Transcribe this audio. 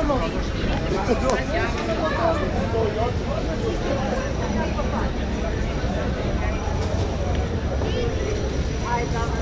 я правильно нет. Ay, tamam.